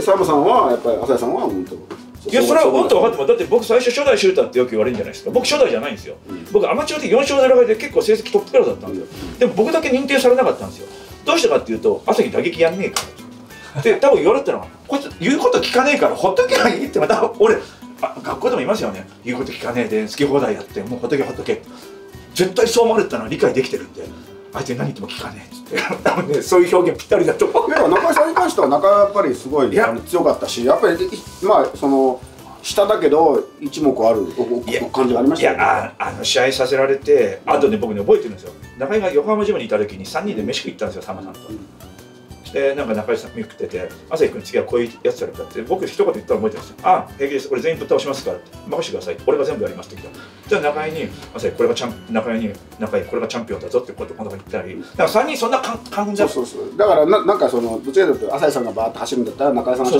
佐山さんはやっぱり浅井さんは本当。いやそれは本当分かってますだって僕最初初代シューターってよく言われるんじゃないですか。僕初代じゃないんですよ、うん。僕アマチュアで4勝狙いで結構成績トップクラスだったんですよ、でも僕だけ認定されなかったんですよ。どうしてかっていうと朝日打撃やんねえから。で多分言われてたのはこいつ言うこと聞かねえからほっとけばいいって。また俺あ学校でもいますよね。言うこと聞かねえで好き放題やってもうほっとけほっとけ。絶対そう思われてたのは理解できてるんで相手に何言っても聞かねえっつって。多分ねそういう表現ぴったりだと。思ういや中井さんに関しては中井はやっぱりすごい強かったしやっぱりいまあその下だけど一目ある感じがありましいたよね。やああの試合させられてあとね僕ね覚えてるんですよ。中井が横浜ジムにいた時に3人で飯食い行ったんですよさんまさんと。でなんか中井さん見食ってて「朝日君次はこういうやつやるか」って僕一言言ったら覚えてるんですよ「あ平気です。俺全員ぶっ倒しますから」って「任せてください」俺が全部やりますって言ったじゃあ中井に「朝日これがチャン中井に中井これがチャンピオンだぞ」ってこと今度言ったりだから3人そんな感感じだ。そうそうそう。だからななんかそのどちらかというと浅井さんがバーッと走るんだったら中井さんが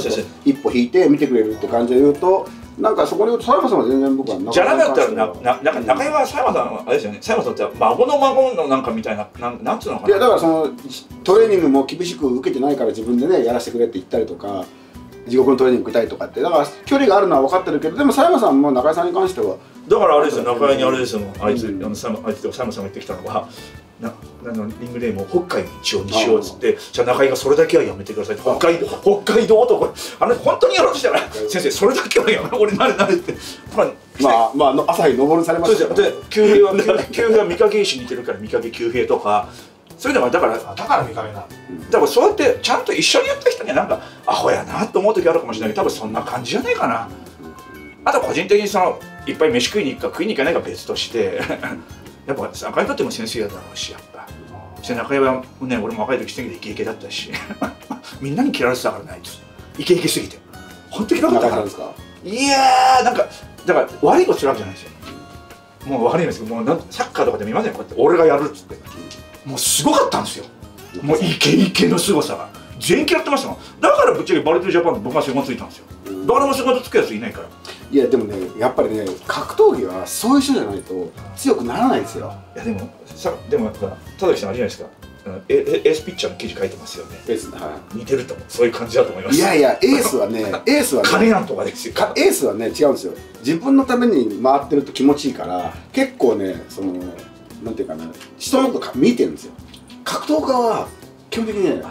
一歩引いて見てくれるって感じで言うとなんかそこに佐山さんは全然僕はじゃなかったらなななんか中井は佐山さんはあれですよね。佐山さんって孫の孫のなんかみたいななんなんつうのかいやだなからそのトレーニングも厳しく受けてないから自分でねやらせてくれって言ったりとか地獄のトレーニング受けたりとかってだから距離があるのは分かってるけどでも佐山さんも中井さんに関してはだからあれですよ中井にあれですよあいつ、うんあの佐山さんが言ってきたのは。なあのリングネームを北海道にしようっつってじゃあ中井がそれだけはやめてくださいって北海道北海道とこれあれ本当にやろうとしたら先生それだけはやめ俺なれなれって。ほらまあまあの朝日登るされましたよですよ。で旧平は 旧平は御影石に似てるから御影旧平とかそういうのがだからだから御影なだからそうやってちゃんと一緒にやった人にはなんかアホやなと思う時あるかもしれないけど多分そんな感じじゃないかな。あと個人的にそのいっぱい飯食いに行くか食いに行かないか別として やっぱ中井にとっても先生やだろうしやっぱそして中井はね俺も若い時してきてイケイケだったし。みんなに嫌われてたからねあいつ。イケイケすぎて。本当に嫌われてたから。ですか？いやーなんかだから悪いことするわけじゃないですよ。もう悪いんですけどもうなんサッカーとかで見ませんこうやって。俺がやるっつって。もうすごかったんですよ。もうイケイケの凄さが。全員嫌ってましたもん。だからぶっちゃけバレてるジャパンで僕は仕事ついたんですよ。うん。誰も仕事つくやついないからいやでもねやっぱりね格闘技はそういう人じゃないと強くならないですよ。いやでもさでもほら田崎さんあれじゃないですか。うんええエースピッチャーの記事書いてますよね。ですねは似てると思うそういう感じだと思います。いいやいやエースはね エースはね金なんとかですよ。かエースはね違うんですよ。自分のために回ってると気持ちいいから結構ねそのなんていうかな人のことか見てるんですよ。格闘家は基本的にね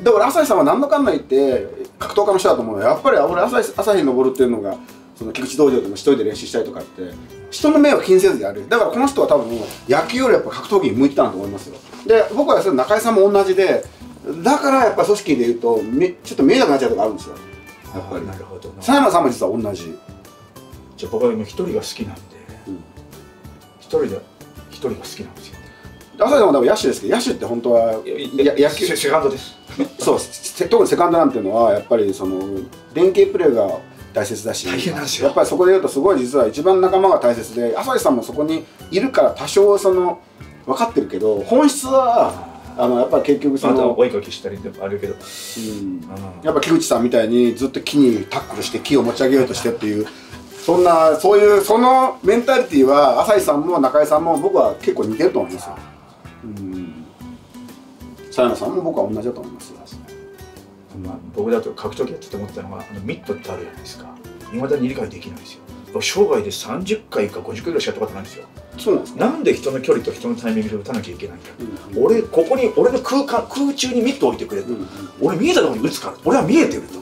あだから朝日さんは何のかんないって格闘家の人だと思うのよ。やっぱり俺朝日朝日に登るっていうのがその菊池道場でも一人で練習したりとかって人の目を気にせずやる。だからこの人は多分野球よりやっぱ格闘技に向いてたんだと思いますよ。で僕はそれ中井さんも同じでだからやっぱ組織でいうとめちょっと見えなくなっちゃうとこあるんですよ。ーやっぱり。なるほどな。佐山さんも実は同じ。じゃあ僕は今一人が好きなんでうん。一人で一人が好きなんですよ。朝日さんはでも野手ですけど野手って本当はや野球セセカンドですそうせ特にセカンドなんていうのはやっぱりその連携プレーが大切だしやっぱりそこで言うとすごい実は一番仲間が大切で朝日さんもそこにいるから多少その分かってるけど本質はあのやっぱり結局その、また追いかけしたりでもあるけど。うん。あやっぱ木口さんみたいにずっと木にタックルして木を持ち上げようとしてっていうそんなそういうそのメンタリティーは朝日さんも中井さんも僕は結構似てると思いますよ。うん佐山さんも僕は同じだと思います。よ。まあ、僕だと格闘技やってて思ったのがあのミットってあるじゃないですか。いまだに理解できないんですよ。僕生涯で30回か50回ぐらいしかやったことないんですよ。そうなん。なんで人の距離と人のタイミングで打たなきゃいけないんだ。うん俺ここに俺の空間空中にミット置いてくれと、うんうん。俺見えたところに打つから。俺は見えてると。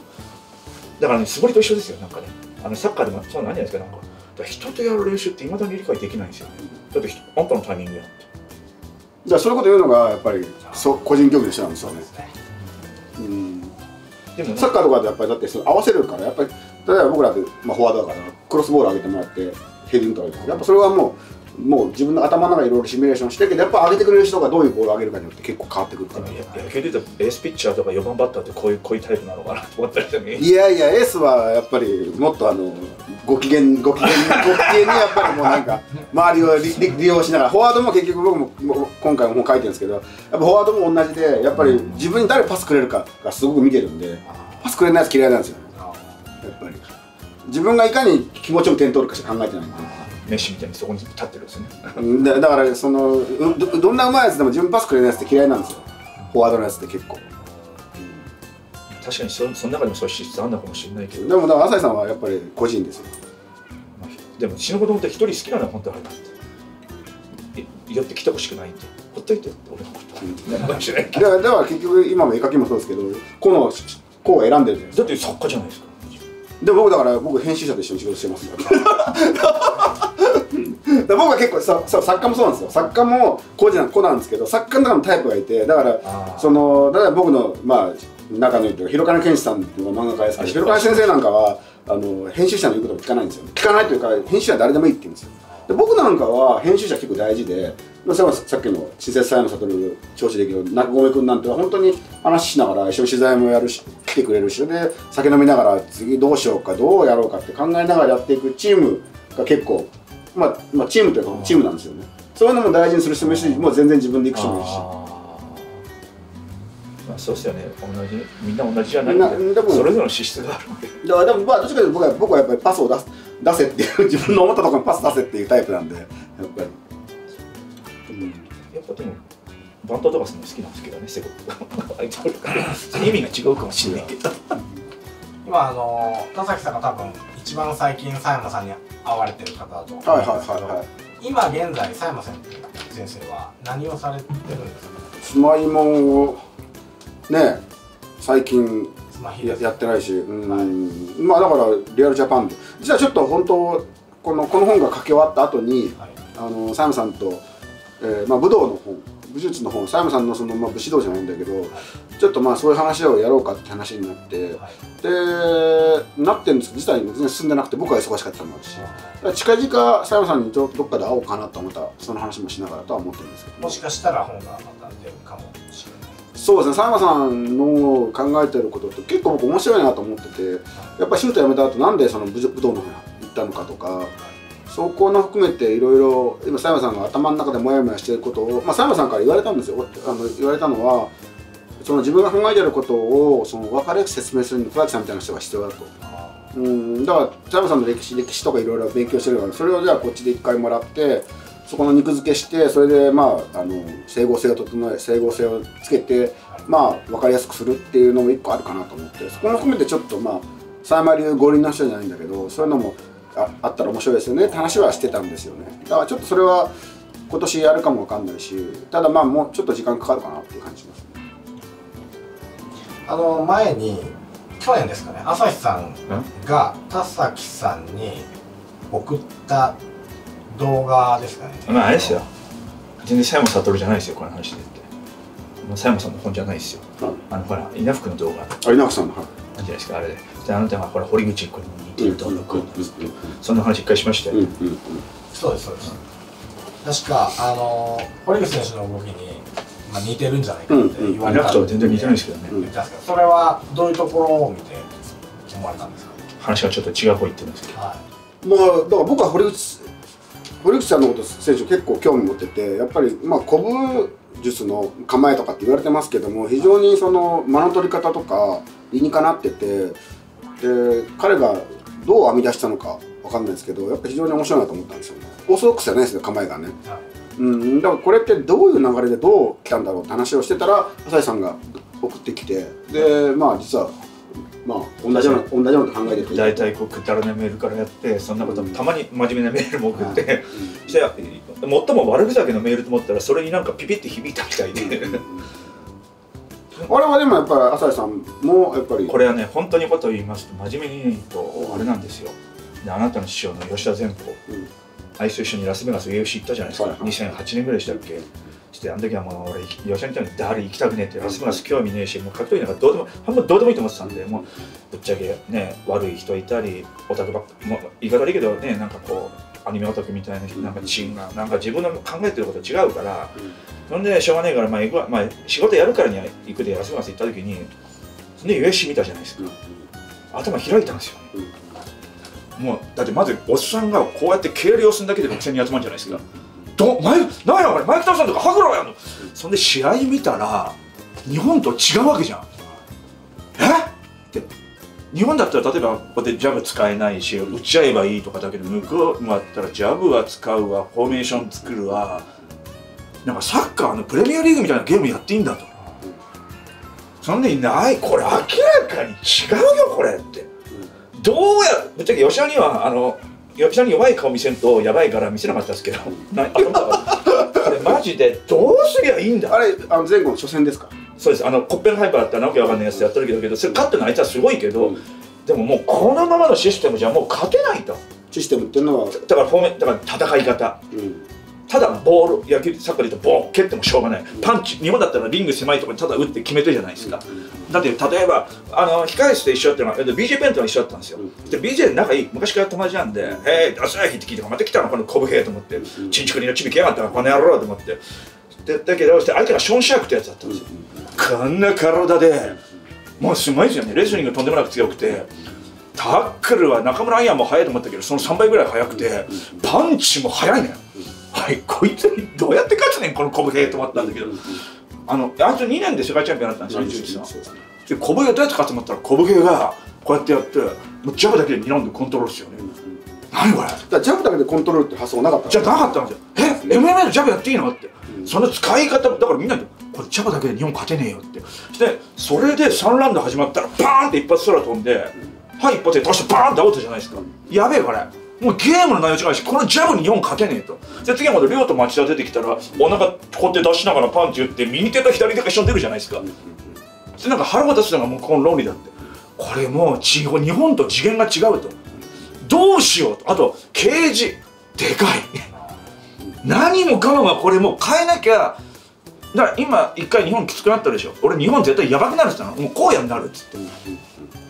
だからね素振りと一緒ですよなんかね。あのサッカーでもそうなんじゃないですかなんか。人とやる練習っていまだに理解できないんですよね。だって人あんたのタイミングやってじゃあそういうこと言うのがやっぱりそう個人競技の人なんですよね。うん。でもね。サッカーとかでやっぱりだってその合わせるからやっぱり例えば僕らって、まあ、フォワードだからクロスボール上げてもらってヘディングとかやっぱそれはもうもう自分の頭の中でいろいろシミュレーションしてるけどやっぱ上げてくれる人がどういうボールを上げるかによって結構変わってくるから。野球で言うとエースピッチャーとか4番バッターってこういうこういうタイプなのかなと 思ったりしてねいやいやエースはやっぱりもっとあのご機嫌ご機嫌ご機嫌にやっぱりもうなんか周りを利用しながらフォワードも結局僕も今回も本書いてるんですけどやっぱフォワードも同じでやっぱり自分に誰パスくれるかがすごく見てるんでパスくれないやつ嫌いなんですよ。やっぱり。自分がいかに気持ちよく点取るかしか考えてないんでメッシみたいにそこに立ってるんですね。うんだだからそのうどどんなうまいやつでも自分パスくれないやつって嫌いなんですよ。フォワードのやつって結構。確かにそその中でもそういう資質あるのかもしれないけど、でもだから朝日さんはやっぱり個人ですよ。まあでも死ぬ子供って一人好きなのは本当あれだって。い寄ってきてほしくないんでほっといてって俺のことだからだから結局今の絵描きもそうですけどこの子を選んでるじゃないですか。だって作家じゃないですか。で僕だから僕編集者と一緒に仕事してます 僕は結構ささ作家もそうなんですよ。作家も個人な子なんですけど作家の中のタイプがいてだからその例えば僕のまあ仲のいいというか広金健志さんっていうのが漫画家ですけど広金先生。なんかはあの編集者の言うことも聞かないんですよ。聞かないというか編集者は誰でもいいって言うんですよで僕なんかは編集者結構大事でまあささっきの施設祭の悟る調子できる中込君なんては本当に話しながら一緒に取材もやるし来てくれるしで酒飲みながら次どうしようかどうやろうかって考えながらやっていくチームが結構まあ、まあ、チームというかチームなんですよね。そういうのも大事にする人もいるしもう全然自分で行く人もいるし。まあそうですよね。同じみんな同じじゃないけどでもそれぞれの資質があるわけだからでもまあどっちかというと僕は僕はやっぱりパスを出す出せっていう自分の思ったところにパス出せっていうタイプなんでやっぱり、うん、やっぱでもバンドとかするの好きなんですけどねすごく。アイドルから意味が違うかもしれないけど。今あの田崎さんが多分一番最近佐山さんに会われてる方だと思うんですけど、はいはいはいはい今現在佐山先生は何をされてるんですかスマイモをね最近やスマヒですやってないし、うん。まあだからリアルジャパンで。実はちょっと本当このこの本が書き終わった後にはい。あの佐山さんと、えーまあ、武道の本武術の本佐山さんのその、まあ、武士道じゃないんだけどちょっとまあそういう話をやろうかって話になってはい。でなってるんですけど実は全然進んでなくて僕は忙しかったのもあるしだから近々佐山さんにどどっかで会おうかなと思ったらその話もしながらとは思ってるんですけど。もしかしたら本がまた出るかもそうですね佐山さんの考えてることって結構僕面白いなと思っててやっぱシュート辞めた後なんでその武道の方に行ったのかとかそこの含めていろいろ今佐山さんが頭の中でモヤモヤしてることを、まあ、佐山さんから言われたんですよあの言われたのはその自分が考えてることをその分かりやすく説明するに小崎さんみたいな人が必要だと。うんだから佐山さんの歴史歴史とかいろいろ勉強してるからそれをじゃあこっちで一回もらってそこの肉付けしてそれでまああの整合性を整え整合性をつけてまあ分かりやすくするっていうのも一個あるかなと思ってそこも含めてちょっとまあ佐山流五輪の人じゃないんだけどそういうのもああったら面白いですよね。って話はしてたんですよね。だからちょっとそれは今年やるかもわかんないしただまあもうちょっと時間かかるかなっていう感じしますね。あの前に去年ですかね朝日さん？が田崎さんに送った動画ですかね。まああれですよ。全然佐山悟じゃないですよこの話でって。もう佐山さんの本じゃないですよ。はい。あのほら稲福の動画。あ稲垣さんのはい。じゃないですかあれで。であなたがほら堀口君に似てると。うん。のそんな話一回しましたよ、うんうんうん。そうですそうです。確かあの堀口選手の動きに、まあ、似てるんじゃないかって言われた稲福とは全然似てないですけどね、うん。それはどういうところを見て思われたんですか？話がちょっと違う方行ってるんですけど。はまあだから僕は堀口堀口さんのこと選手結構興味持っててやっぱりまあ古武術の構えとかって言われてますけども非常にその間の取り方とか理にかなっててで彼がどう編み出したのかわかんないですけどやっぱ非常に面白いなと思ったんですよ。ねオーソドックスじゃないですよ構えがね。いはい。うんだからこれってどういう流れでどう来たんだろうって話をしてたら浅井さんが送ってきてでまあ実はまあ同じような同じような考えてて大体こうくだらないメールからやってそんなことたまに真面目なメールも送って、そして最も悪ふざけのメールと思ったらそれになんかピピって響いたみたいで。あれはでもやっぱり浅井さんもやっぱり。これはね本当にことを言いますと真面目に言うとあれなんですよ。であなたの師匠の吉田善保うん。あいつと一緒にラスベガス UFC 行ったじゃないですか、はいはい。2008年ぐらいでしたっけしてあの時はもう俺吉田みたいに誰行きたくねえってラスベガス興味ねえしもう格闘技なんかどうでも半分どうでもいいと思ってたんでもうぶっちゃけね悪い人いたりオタクばっかもう言い方悪いけどねなんかこうアニメオタクみたいな人なんか違うなんか自分の考えてること違うからそんでしょうがないからまあ行くわ、まあ、仕事やるからには行くでラスベガス行った時にそんで UFC 見たじゃないですか。頭開いたんですよね。もうだってまずおっさんがこうやって計量するだけで6000人集まるじゃないですかどマイなんやお前マイク・タウさんとかハグロやんの。そんで試合見たら日本と違うわけじゃん。え？って。日本だったら例えばこうやってジャブ使えないし打ち合えばいいとかだけど向こうだったらジャブは使うわフォーメーション作るわ。なんかサッカーのプレミアリーグみたいなゲームやっていいんだと。そんでないこれ明らかに違うよこれって。どうやぶっちゃけ吉田にはあの吉田に弱い顔見せんとやばいから見せなかったですけど。なあれマジでどうすりゃいいんだ？あれあの前後の初戦ですか？そうです。あのコッペンハイパーだったらわけわかんないやつやってるけどそれ勝ってるのあいつはすごいけど、うん。でももうこのままのシステムじゃもう勝てないと。システムっていうのは、だからフォーメだから戦い方。うん。ただボール野球サッカーで言うとボール蹴ってもしょうがない。パンチ日本だったらリング狭いところにただ打って決めてるじゃないですか、だって例えばあの控室で一緒だったのはえっと BJ ペンとは一緒だったんですよ、うん。で BJ 仲いい昔から友達なんで「えー、出せない日」って聞いてまた来たのこのコブヘイと思ってんちんちくりのちびきやがったなこの野郎と思って。でだけど相手がショーン・シャークってやつだったんですよ、こんな体でもうすごいですよね。レスリングとんでもなく強くてタックルは中村アイアンも速いと思ったけどその3倍ぐらい速くてパンチも速いのよはいこいつにどうやって勝つねんこのコブヘイと思ったんだけどあのあいつ2年で世界チャンピオンになったんですよ一さん。ですね。でコブヘイどうやって勝つと思ったらコブヘイがこうやってやってもうジャブだけで2ラウンドコントロールですよね。何これ？だジャブだけでコントロールって発想なかったじゃなかったん。ですよえ MMA のジャブやっていいの？って、その使い方だからみんなでこれジャブだけで日本勝てねえよって。でそれで3ラウンド始まったらバーンって一発空飛んで、はい一発で倒してバーンってアウトじゃないですか、やべえこれもうゲームの内容違うしこのジャブに日本勝てねえと。で次はまた亮と町田出てきたらお腹こうやって出しながらパンチ打って右手と左手が一緒に出るじゃないですか、でなんか腹が立つのがもうこの論理だって。これもうち日本と次元が違うと。どうしようと。あとケージ。でかい。何もかもがこれもう変えなきゃ。だから今一回日本きつくなったでしょ。俺日本絶対やばくなるって言ったの。もう荒野になるっつって。だか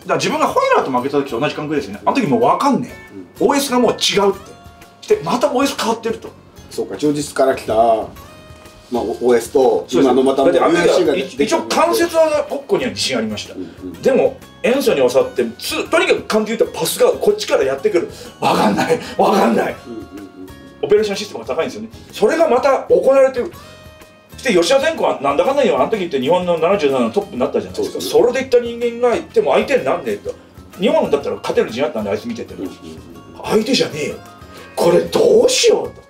ら自分がホイラーと負けた時と同じ感覚ですよね。あの時もう分かんねえ OS がもう違うって。してまた OS 変わってると。そうか充実から来た、まあ、OS と今のまただってあの時 UFC がは一応関節技国庫には自信ありました、うん。うん。でも塩素に教わってつとにかく簡単に言うとパスがこっちからやってくる。分かんない。分かんない。うんうんうんオペレーションシステムが高いんですよね。それがまた行われてる。して吉田前子はなんだかんだ言うあの時って日本の77のトップになったじゃないですか。それでいった人間が言っても相手になんねえと。日本だったら勝てる自信あったんであいつ見てて、相手じゃねえよ。これどうしようと。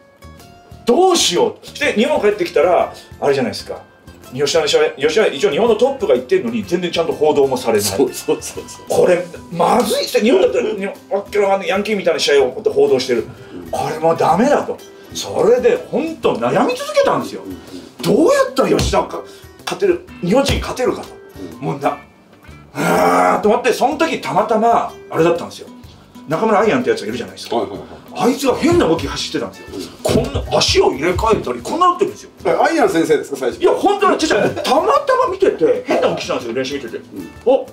どうしようと。して日本帰ってきたらあれじゃないですか。吉田の試合吉田一応日本のトップが言ってるのに全然ちゃんと報道もされない。そうそうそうそう。これまずい。っす日本だったら日本わっけわかんないヤンキーみたいな試合をこうやって報道してる。これもうダメだと。それで本当悩み続けたんですよ。どうやったら吉田が勝てる日本人に勝てるかと。もうなあーと思ってその時たまたまあれだったんですよ中村アイアンってやつがいるじゃないですか。はいはいあいつが変な動き走ってたんですよ。こんな足を入れ替えたりこんな打ってるんですよ。はいアイアン先生ですか最初。いや本当にちっちゃい。たまたま見てて変な動きしたんですよ練習見てて、お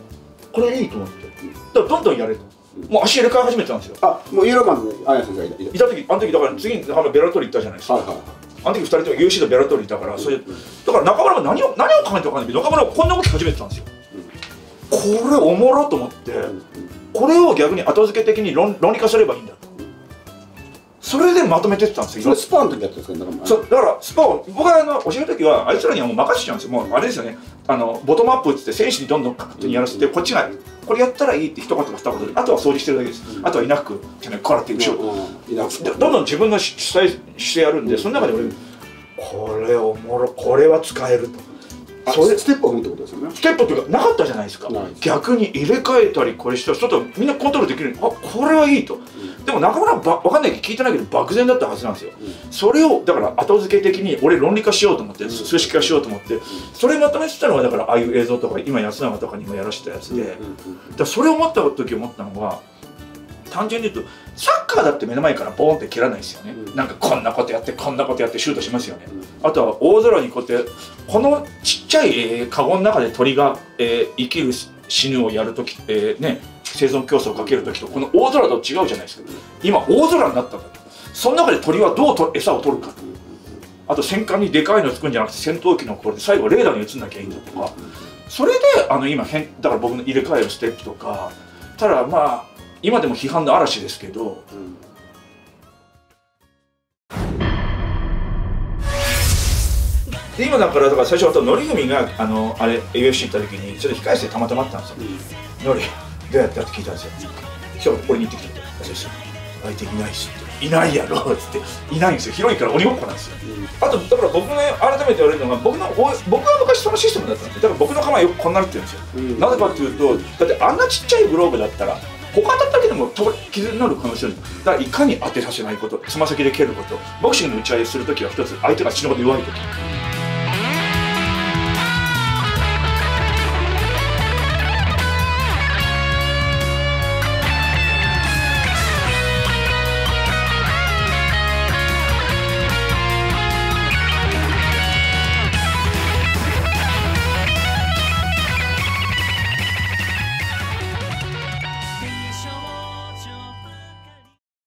これいいと思って。だからどんどんやれと、もう足入れ替え始めてたんですよ。あもうイエローマンでアイアン先生がいた。いいた時あの時だから次にあのベラトリ行ったじゃないですか、はいはいあの時二人とも UC とベラトリいたからそれだから中村が何を何を考えてか分かんない。けど中村はこんな動き始めてたんですよ、これおもろと思って、これを逆に後付け的に論論理化すればいいんだと。それでまとめてってたんですよ。それスパーの時やったんですか中村そうだからスパを僕があの教える時はあいつらにはもう任せちゃうんですよ。もうあれですよね。あのボトムアップっつって選手にどんどん勝手にやらせてこっちがこれやったらいいって一言か二言であとは掃除してるだけです。あとはいなくじゃないからって後ろ。うん。いなく。でどんどん自分の主催してやるんでその中で俺これおもろこれは使えると。あそれステップを踏むってことですよね。ステップっていうかなかったじゃないですか。逆に入れ替えたりこれしたらちょっとみんなコントロールできる。あこれはいいと、でも中村はば分かんないけど聞いてないけど漠然だったはずなんですよ、それをだから後付け的に俺論理化しようと思って、数式化しようと思ってそれまとめてたのがだからああいう映像とか今安永とかにもやらせたやつで、だそれを思った時思ったのは単純に言うとサッカーだって目の前からボーンって蹴らないですよね、うん。なんかこんなことやってこんなことやってシュートしますよね、あとは大空にこうやってこのちっちゃい、えー、カゴの中で鳥が、えー生きる死ぬをやるとき、えーね、生存競争をかけるときとこの大空と違うじゃないですか。今大空になったんだと。その中で鳥はどうと餌を取るかと。あと戦艦にでかいのつくんじゃなくて戦闘機のこれで最後レーダーに移んなきゃいいん。だとかそれであの今変だから僕の入れ替えるステップとか。ただまあ今でも批判の嵐ですけどで今だからだから最初あと則文があのあれ UFC 行った時にちょっと控え室でたまたまあったんですよ「ノリどうやった?」って聞いたんですよ「今日俺に行ってきた」って「そうですよ相手いないしいないやろっつって。いないんですよ。広いから鬼ごっこなんですよ。あとだから僕ね改めて言われるのが僕のお僕は昔そのシステムだったんでだから僕の構えよくこんなるって言うんですよ、うん。なぜかっていうとだってあんなちっちゃいグローブだったら他当たっただけでも傷になる可能性ある。だからいかに当てさせないことつま先で蹴ることボクシングの打ち合いするときは一つ相手が死ぬほど弱いとき